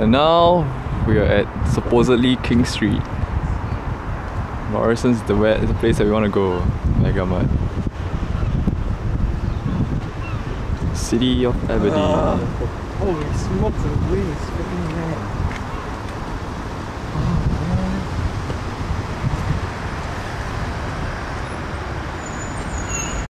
And now we are at supposedly King Street. Morrisons the the place that we want to go. Mega Mart. City of Aberdeen. Uh, holy smokes, the wind is freaking mad.